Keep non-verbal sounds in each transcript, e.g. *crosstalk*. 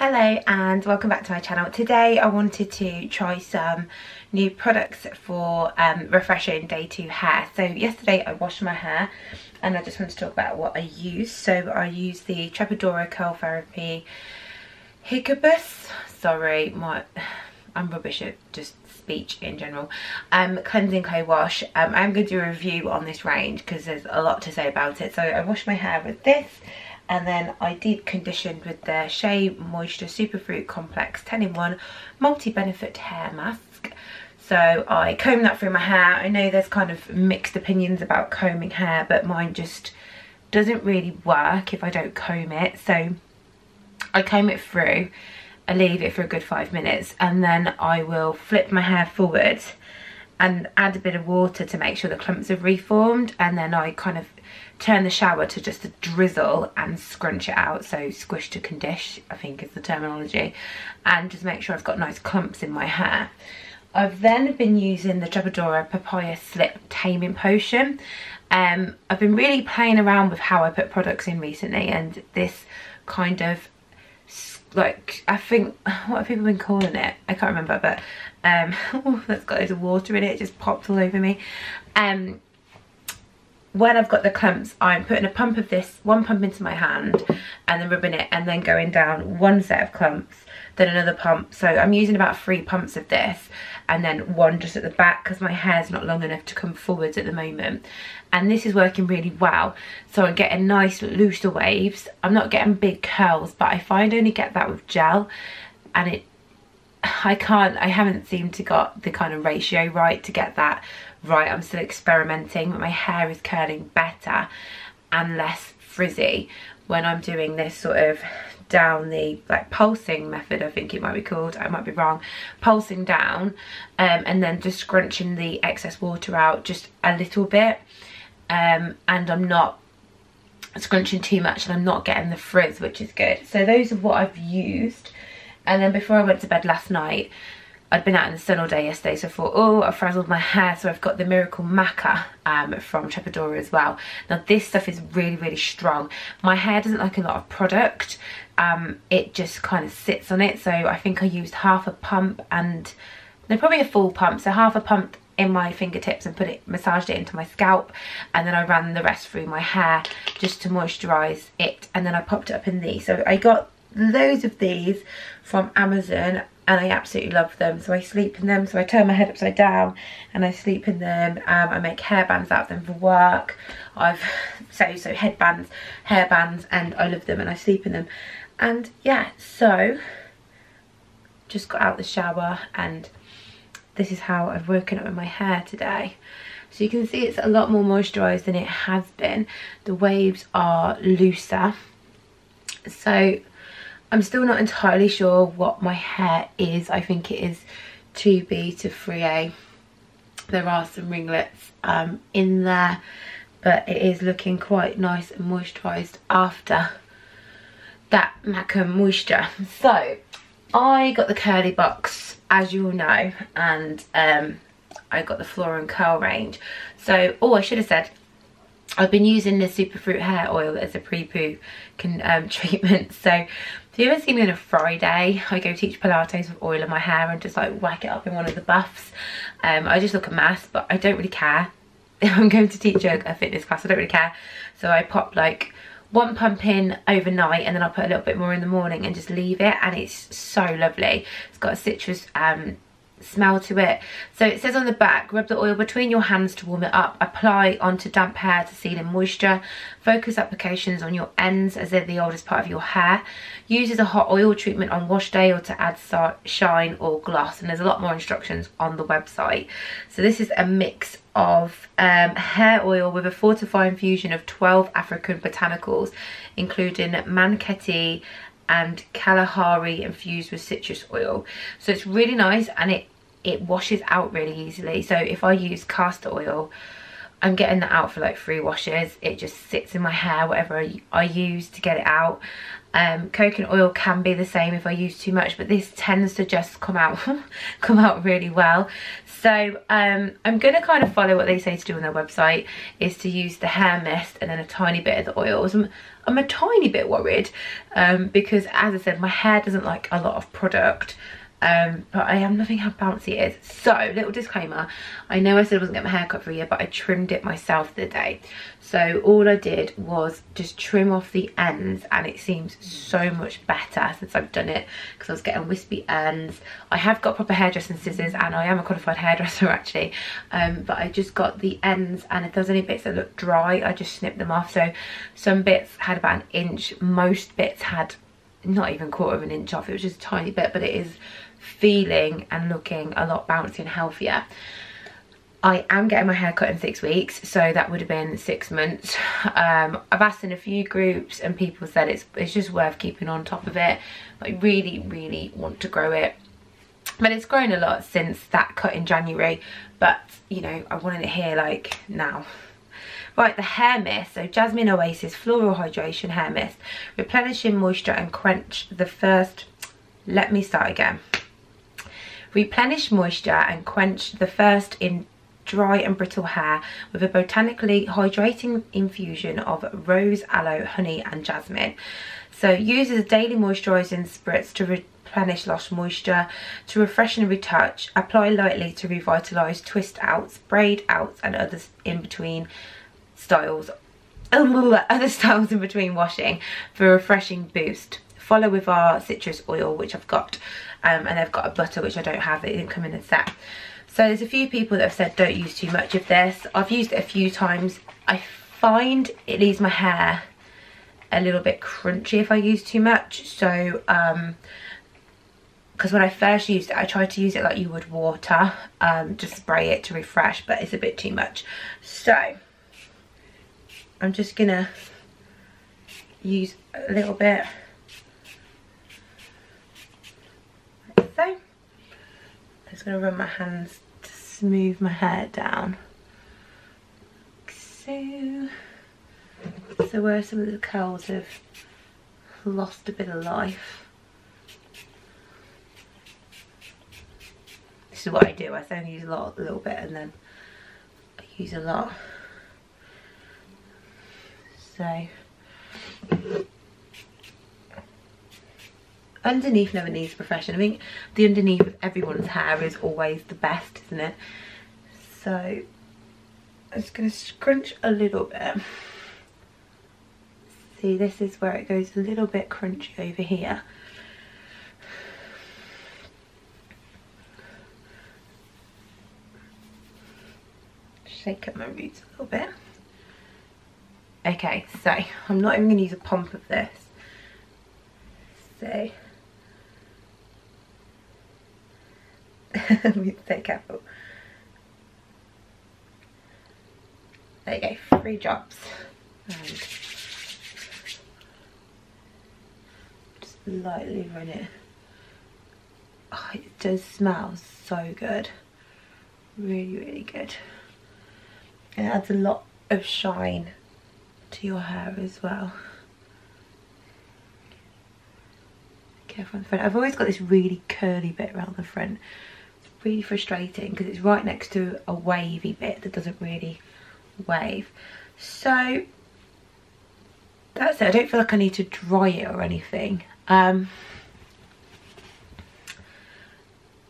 Hello and welcome back to my channel. Today I wanted to try some new products for um, refreshing day two hair. So yesterday I washed my hair and I just want to talk about what I use. So I use the Trepadora Curl Therapy Higabus. Sorry, my I'm rubbish at just speech in general. Um, cleansing clay wash. Um, I'm going to do a review on this range because there's a lot to say about it. So I washed my hair with this and then I deep conditioned with the Shea Moisture Superfruit Complex 10 in 1 multi-benefit hair mask. So I comb that through my hair. I know there's kind of mixed opinions about combing hair, but mine just doesn't really work if I don't comb it. So I comb it through, I leave it for a good five minutes, and then I will flip my hair forward and add a bit of water to make sure the clumps have reformed and then I kind of turn the shower to just a drizzle and scrunch it out. So squish to condish I think is the terminology. And just make sure I've got nice clumps in my hair. I've then been using the Trepadora Papaya Slip Taming Potion. Um, I've been really playing around with how I put products in recently and this kind of like I think *sighs* what have people been calling it? I can't remember but um *laughs* that's got loads of water in it, it just popped all over me. Um when I've got the clumps I'm putting a pump of this one pump into my hand and then rubbing it and then going down one set of clumps then another pump. So I'm using about three pumps of this and then one just at the back because my hair's not long enough to come forwards at the moment. And this is working really well. So I'm getting nice looser waves. I'm not getting big curls but I find I only get that with gel. And it I can't I haven't seemed to got the kind of ratio right to get that right I'm still experimenting but my hair is curling better and less frizzy when I'm doing this sort of down the like pulsing method I think it might be called. I might be wrong. Pulsing down um, and then just scrunching the excess water out just a little bit. Um, and I'm not scrunching too much and I'm not getting the frizz which is good. So those are what I've used. And then before I went to bed last night I'd been out in the sun all day yesterday so I thought oh I frazzled my hair so I've got the Miracle Maca um, from Trepadora as well. Now this stuff is really really strong. My hair doesn't like a lot of product um, it just kind of sits on it so I think I used half a pump and no probably a full pump so half a pump in my fingertips and put it massaged it into my scalp and then I ran the rest through my hair just to moisturize it and then I popped it up in these so I got loads of these from Amazon and I absolutely love them. So I sleep in them. So I turn my head upside down and I sleep in them. Um, I make hairbands out of them for work. I've *laughs* so so headbands, hairbands, and I love them and I sleep in them. And yeah, so just got out the shower and this is how I've woken up with my hair today. So you can see it's a lot more moisturised than it has been. The waves are looser. So I'm still not entirely sure what my hair is. I think it is 2B to 3A. There are some ringlets um, in there, but it is looking quite nice and moisturised after that Maca moisture. So I got the curly box, as you all know, and um, I got the Flora and Curl range. So, oh, I should have said, I've been using the Superfruit hair oil as a pre-poo um, *laughs* treatment. So if you ever see me on a Friday, I go teach Pilates with oil in my hair and just like whack it up in one of the buffs. Um, I just look a mess, but I don't really care. *laughs* I'm going to teach a, a fitness class, I don't really care. So I pop like one pump in overnight and then I'll put a little bit more in the morning and just leave it and it's so lovely. It's got a citrus um, smell to it. So it says on the back, rub the oil between your hands to warm it up. Apply onto damp hair to seal in moisture. Focus applications on your ends as they're the oldest part of your hair. Use as a hot oil treatment on wash day or to add shine or gloss. And there's a lot more instructions on the website. So this is a mix of um, hair oil with a fortifying infusion of 12 African botanicals, including Manketti, and Kalahari infused with citrus oil. So it's really nice and it, it washes out really easily. So if I use castor oil, I'm getting that out for like three washes. It just sits in my hair, whatever I, use to get it out. um, coconut oil can be the same if I use too much, but this tends to just come out, *laughs* come out really well. So um, I'm going to kind of follow what they say to do on their website, is to use the hair mist and then a tiny bit of the oils. I'm, I'm a tiny bit worried um, because as I said, my hair doesn't like a lot of product um, but I am loving how bouncy it is. So, little disclaimer, I know I said I wasn't getting my hair cut for a year, but I trimmed it myself the day. So all I did was just trim off the ends and it seems so much better since I've done it because I was getting wispy ends. I have got proper hairdressing scissors and I am a qualified *laughs* hairdresser actually, um, but I just got the ends and if there's any bits that look dry, I just snip them off. So some bits had about an inch, most bits had not even quarter of an inch off, it was just a tiny bit, but it is feeling and looking a lot bouncy and healthier. I am getting my hair cut in six weeks, so that would have been six months. Um, I've asked in a few groups and people said it's, it's just worth keeping on top of it. I really, really want to grow it. But it's grown a lot since that cut in January, but you know, I wanted it here like now. Right, the hair mist. So Jasmine Oasis Floral Hydration Hair Mist. Replenishing moisture and quench the first... Let me start again. Replenish moisture and quench the first in dry and brittle hair with a botanically hydrating infusion of rose, aloe, honey and jasmine. So use as a daily moisturising spritz to replenish lost moisture, to refresh and retouch, apply lightly to revitalise, twist outs, braid outs and others in between styles *laughs* other styles in between washing for a refreshing boost. Follow with our citrus oil, which I've got, um, and I've got a butter, which I don't have, it didn't come in a set. So there's a few people that have said don't use too much of this. I've used it a few times. I find it leaves my hair a little bit crunchy if I use too much. So, um, because when I first used it, I tried to use it like you would water, um, just spray it to refresh, but it's a bit too much. So, I'm just gonna use a little bit like so. I'm just gonna run my hands to smooth my hair down. so. So where some of the curls have lost a bit of life. This is what I do, I only use a lot, a little bit and then I use a lot so underneath never needs profession. I think the underneath of everyone's hair is always the best, isn't it? So I'm just going to scrunch a little bit. See, this is where it goes a little bit crunchy over here. Shake up my roots a little bit. Okay, so I'm not even going to use a pump of this. So, *laughs* be careful. There you go, three drops. And just lightly run it. Oh, it does smell so good. Really, really good. It adds a lot of shine to your hair as well. Careful on the front. I've always got this really curly bit around the front. Really frustrating because it's right next to a wavy bit that doesn't really wave. So that's it. I don't feel like I need to dry it or anything. Um,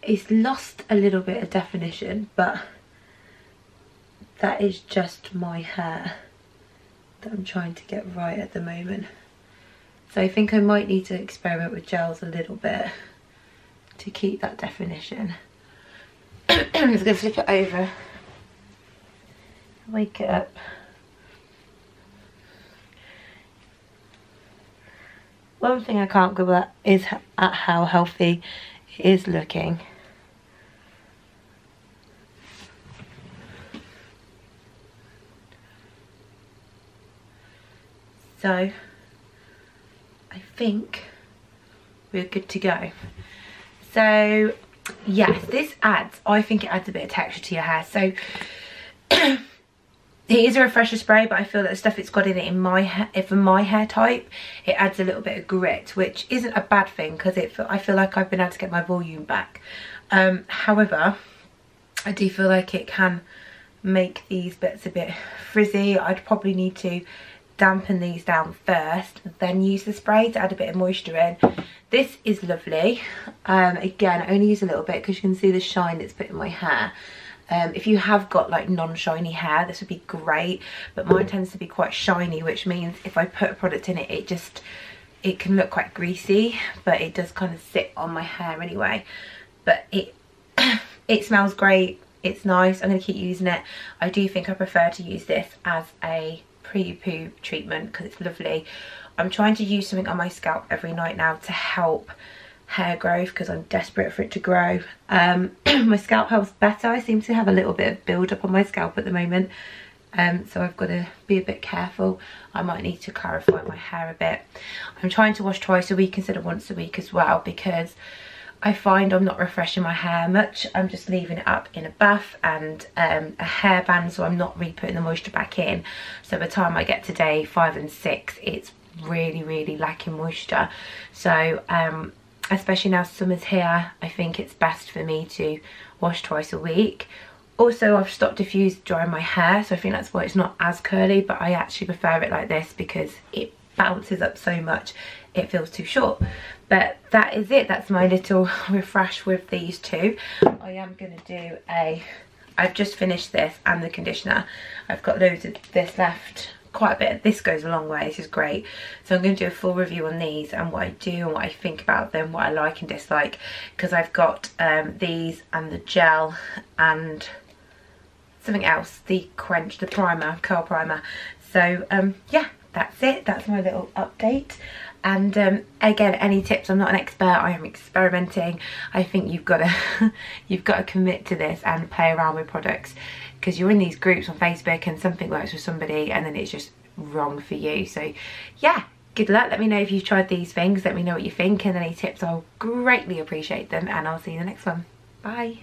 it's lost a little bit of definition, but that is just my hair that I'm trying to get right at the moment. So I think I might need to experiment with gels a little bit to keep that definition. I'm just going to flip it over, wake it up. One thing I can't go at is at how healthy it is looking. So I think we're good to go. So yes, this adds, I think it adds a bit of texture to your hair. So *clears throat* it is a refresher spray but I feel that the stuff it's got in it in my hair for my hair type it adds a little bit of grit which isn't a bad thing because it I feel like I've been able to get my volume back um, however I do feel like it can make these bits a bit frizzy I'd probably need to dampen these down first then use the spray to add a bit of moisture in. This is lovely. Um, again I only use a little bit because you can see the shine that's put in my hair. Um, if you have got like non-shiny hair, this would be great, but mine tends to be quite shiny, which means if I put a product in it, it just, it can look quite greasy, but it does kind of sit on my hair anyway. But it, *coughs* it smells great, it's nice, I'm going to keep using it. I do think I prefer to use this as a pre-poo treatment because it's lovely. I'm trying to use something on my scalp every night now to help hair growth because I'm desperate for it to grow. Um, *clears throat* my scalp health's better. I seem to have a little bit of build up on my scalp at the moment. Um, so I've got to be a bit careful. I might need to clarify my hair a bit. I'm trying to wash twice a week instead of once a week as well because I find I'm not refreshing my hair much. I'm just leaving it up in a bath and um, a hairband so I'm not re-putting the moisture back in. So by the time I get to day five and six, it's really, really lacking moisture. So um, especially now summer's here, I think it's best for me to wash twice a week. Also, I've stopped diffuse drying my hair, so I think that's why it's not as curly, but I actually prefer it like this because it bounces up so much, it feels too short. But that is it, that's my little *laughs* refresh with these two. I am gonna do a, I've just finished this and the conditioner. I've got loads of this left quite a bit. This goes a long way, this is great. So I'm going to do a full review on these and what I do and what I think about them, what I like and dislike. Because I've got um, these and the gel and something else, the Quench, the primer, curl primer. So um, yeah, that's it. That's my little update. And um, again, any tips? I'm not an expert. I am experimenting. I think you've got to *laughs* you've got to commit to this and play around with products because you're in these groups on Facebook and something works for somebody and then it's just wrong for you. So yeah, good luck. Let me know if you've tried these things. Let me know what you think and any tips. I'll greatly appreciate them and I'll see you in the next one. Bye.